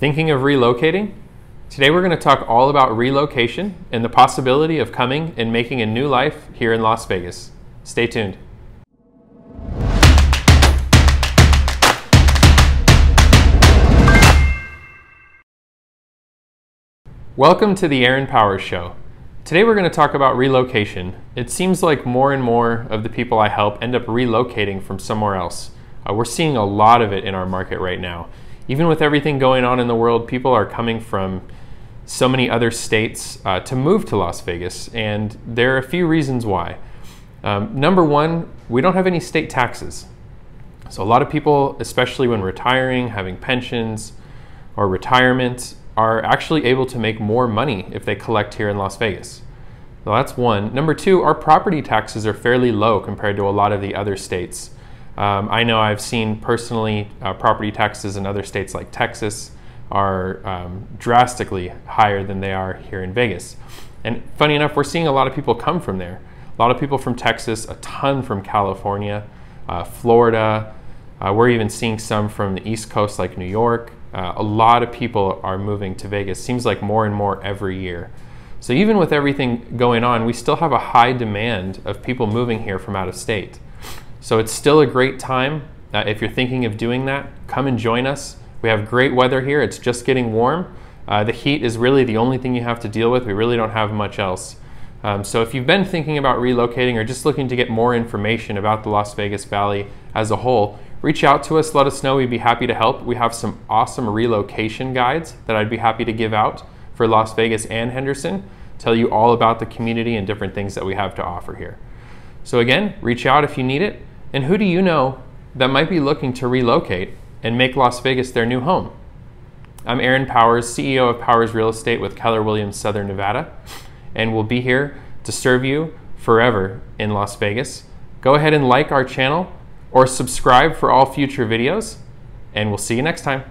Thinking of relocating? Today we're going to talk all about relocation and the possibility of coming and making a new life here in Las Vegas. Stay tuned. Welcome to the Aaron Powers Show. Today we're going to talk about relocation. It seems like more and more of the people I help end up relocating from somewhere else. Uh, we're seeing a lot of it in our market right now even with everything going on in the world, people are coming from so many other states uh, to move to Las Vegas, and there are a few reasons why. Um, number one, we don't have any state taxes. So, a lot of people, especially when retiring, having pensions, or retirement, are actually able to make more money if they collect here in Las Vegas. That's one. Number two, our property taxes are fairly low compared to a lot of the other states. Um, I know I've seen personally uh, property taxes in other states like Texas are um, drastically higher than they are here in Vegas. And funny enough, we're seeing a lot of people come from there. A lot of people from Texas, a ton from California, uh, Florida. Uh, we're even seeing some from the East Coast, like New York. Uh, a lot of people are moving to Vegas. Seems like more and more every year. So even with everything going on, we still have a high demand of people moving here from out of state. So it's still a great time. Uh, if you're thinking of doing that, come and join us. We have great weather here. It's just getting warm. Uh, the heat is really the only thing you have to deal with. We really don't have much else. Um, so if you've been thinking about relocating or just looking to get more information about the Las Vegas Valley as a whole, reach out to us. Let us know. We'd be happy to help. We have some awesome relocation guides that I'd be happy to give out for Las Vegas and Henderson. Tell you all about the community and different things that we have to offer here. So again, reach out if you need it. And who do you know that might be looking to relocate and make Las Vegas their new home? I'm Aaron Powers, CEO of Powers Real Estate with Keller Williams Southern Nevada, and we'll be here to serve you forever in Las Vegas. Go ahead and like our channel or subscribe for all future videos, and we'll see you next time.